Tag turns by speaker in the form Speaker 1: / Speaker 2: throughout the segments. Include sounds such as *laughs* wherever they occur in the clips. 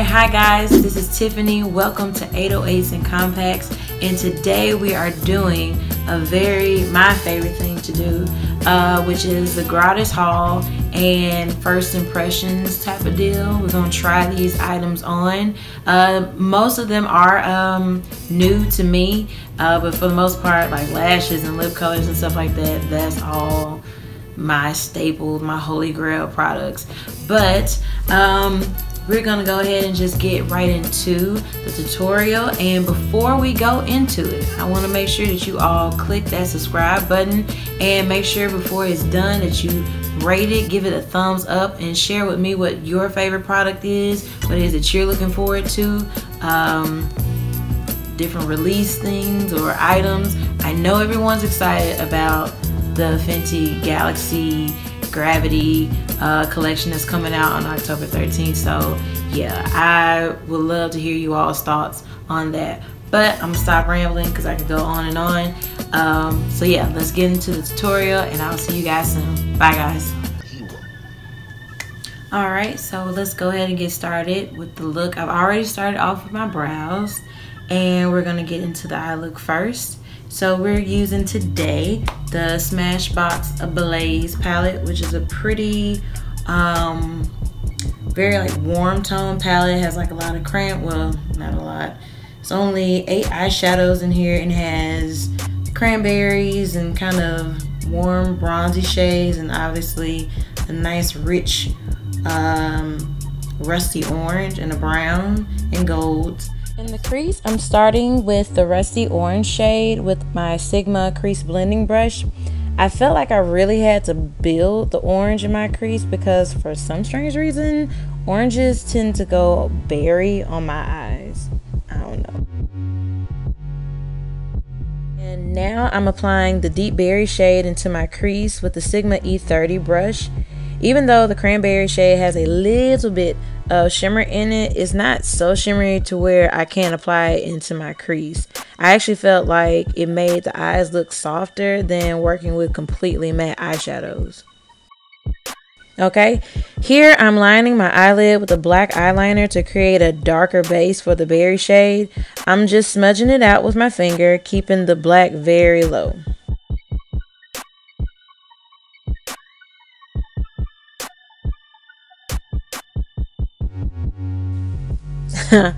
Speaker 1: Hi guys, this is Tiffany. Welcome to 808s and Compacts. And today we are doing a very, my favorite thing to do, uh, which is the Gratis haul and first impressions type of deal. We're gonna try these items on. Uh, most of them are um, new to me, uh, but for the most part, like lashes and lip colors and stuff like that, that's all my staples, my holy grail products. But um, we're gonna go ahead and just get right into the tutorial. And before we go into it I want to make sure that you all click that subscribe button. And make sure before it's done that you rate it give it a thumbs up and share with me what your favorite product is. What it is that you're looking forward to? Um, different release things or items. I know everyone's excited about the Fenty Galaxy Gravity uh, collection that's coming out on October 13th. So yeah, I would love to hear you all's thoughts on that. But I'm gonna stop rambling because I could go on and on. Um, so yeah, let's get into the tutorial and I'll see you guys soon. Bye guys. Alright, so let's go ahead and get started with the look. I've already started off with my brows and we're gonna get into the eye look first. So we're using today the Smashbox Ablaze palette, which is a pretty, um, very like warm tone palette. It has like a lot of cramp, well, not a lot. It's only eight eyeshadows in here and has cranberries and kind of warm bronzy shades and obviously a nice rich um, rusty orange and a brown and gold in the crease, I'm starting with the Rusty Orange shade with my Sigma Crease Blending Brush. I felt like I really had to build the orange in my crease because for some strange reason, oranges tend to go berry on my eyes. I don't know. And now I'm applying the deep berry shade into my crease with the Sigma E30 brush. Even though the cranberry shade has a little bit of shimmer in it, it's not so shimmery to where I can't apply it into my crease. I actually felt like it made the eyes look softer than working with completely matte eyeshadows. Okay, here I'm lining my eyelid with a black eyeliner to create a darker base for the berry shade. I'm just smudging it out with my finger, keeping the black very low. *laughs*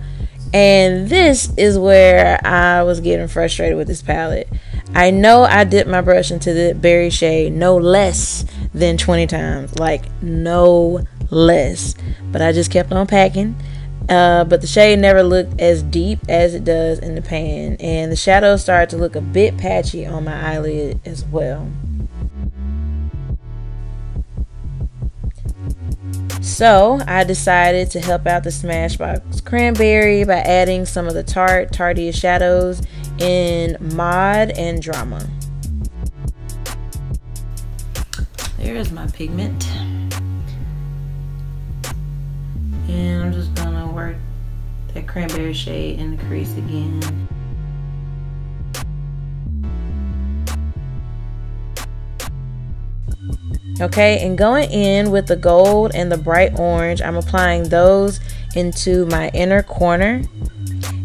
Speaker 1: and this is where I was getting frustrated with this palette. I know I dipped my brush into the berry shade no less than 20 times. Like, no less. But I just kept on packing. Uh, but the shade never looked as deep as it does in the pan. And the shadows started to look a bit patchy on my eyelid as well. So I decided to help out the Smashbox Cranberry by adding some of the Tarte Tarteist shadows in Mod and Drama. There's my pigment. And I'm just gonna work that cranberry shade in the crease again. Okay, and going in with the gold and the bright orange, I'm applying those into my inner corner.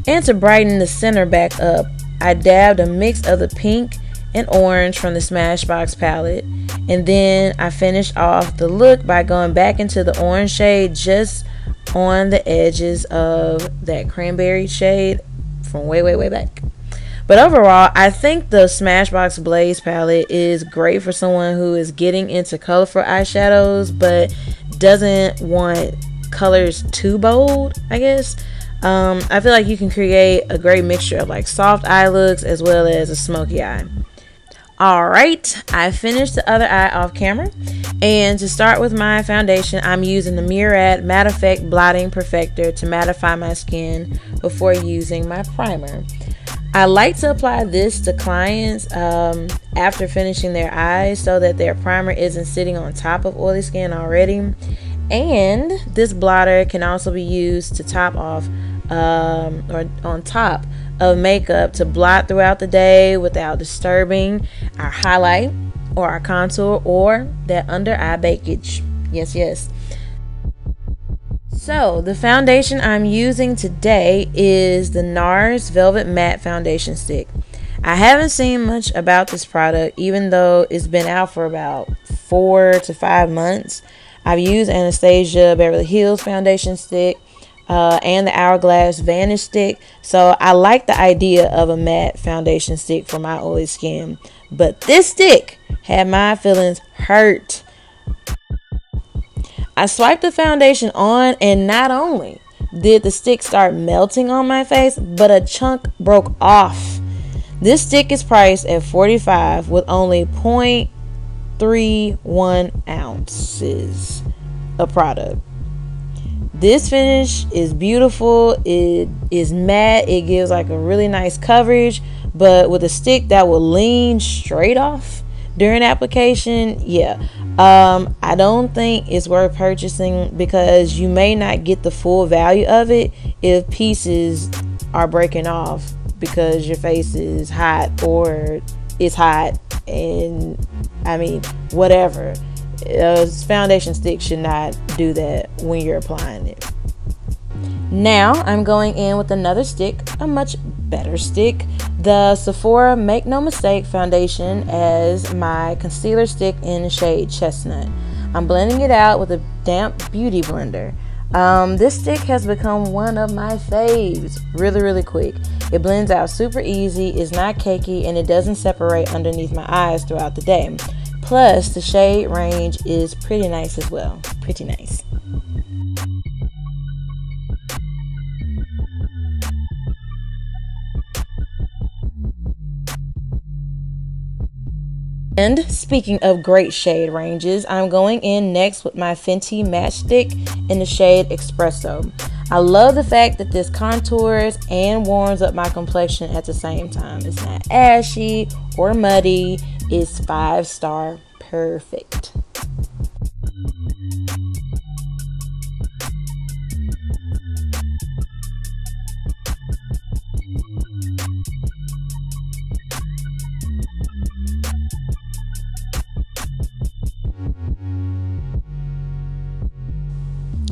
Speaker 1: And to brighten the center back up, I dabbed a mix of the pink and orange from the Smashbox palette. And then I finished off the look by going back into the orange shade just on the edges of that cranberry shade from way, way, way back. But overall, I think the Smashbox Blaze palette is great for someone who is getting into colorful eyeshadows but doesn't want colors too bold, I guess. Um, I feel like you can create a great mixture of like soft eye looks as well as a smoky eye. Alright, I finished the other eye off camera. And to start with my foundation, I'm using the Murad MattEffect Blotting Perfector to mattify my skin before using my primer. I like to apply this to clients um, after finishing their eyes so that their primer isn't sitting on top of oily skin already. And this blotter can also be used to top off um, or on top of makeup to blot throughout the day without disturbing our highlight or our contour or that under eye baggage. Yes, yes. So, the foundation I'm using today is the NARS Velvet Matte Foundation Stick. I haven't seen much about this product, even though it's been out for about four to five months. I've used Anastasia Beverly Hills Foundation Stick uh, and the Hourglass Vanish Stick, so I like the idea of a matte foundation stick for my oily skin. But this stick had my feelings hurt I swiped the foundation on, and not only did the stick start melting on my face, but a chunk broke off. This stick is priced at 45 with only 0.31 ounces of product. This finish is beautiful. It is matte. It gives like a really nice coverage, but with a stick that will lean straight off during application, yeah, um, I don't think it's worth purchasing because you may not get the full value of it if pieces are breaking off because your face is hot or it's hot and I mean whatever. A foundation stick should not do that when you're applying it. Now I'm going in with another stick, a much better stick the Sephora Make No Mistake foundation as my concealer stick in the shade Chestnut. I'm blending it out with a damp beauty blender. Um, this stick has become one of my faves really, really quick. It blends out super easy, is not cakey, and it doesn't separate underneath my eyes throughout the day. Plus, the shade range is pretty nice as well. Pretty nice. And speaking of great shade ranges, I'm going in next with my Fenty Match Stix in the shade Espresso. I love the fact that this contours and warms up my complexion at the same time. It's not ashy or muddy, it's five star perfect.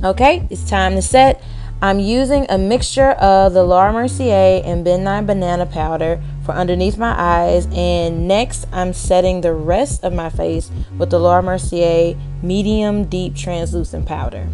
Speaker 1: Okay, it's time to set. I'm using a mixture of the Laura Mercier and Ben Nye banana powder for underneath my eyes and next I'm setting the rest of my face with the Laura Mercier medium deep translucent powder.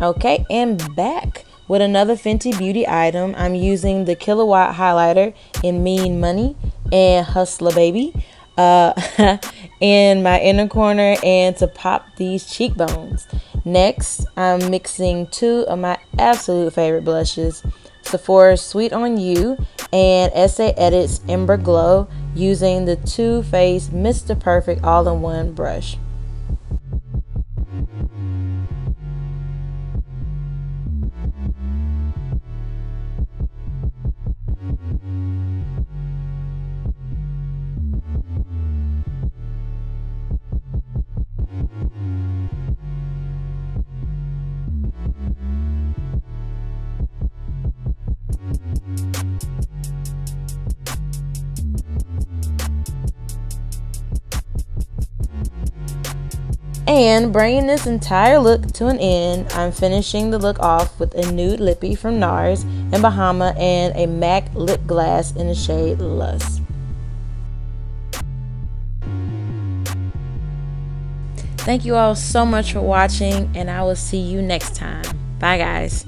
Speaker 1: Okay, and back with another Fenty Beauty item. I'm using the KillaWatt highlighter in Mean Money and Hu$tla Baby uh, *laughs* in my inner corner and to pop these cheekbones. Next, I'm mixing two of my absolute favorite blushes Sephora Sweet on You and Estée Edits Ember Glow using the Too Faced Mr. Perfect all in one brush. And bringing this entire look to an end, I'm finishing the look off with a nude lippy from NARS and Bahama and a MAC lip glass in the shade Lust. Thank you all so much for watching and I will see you next time. Bye guys.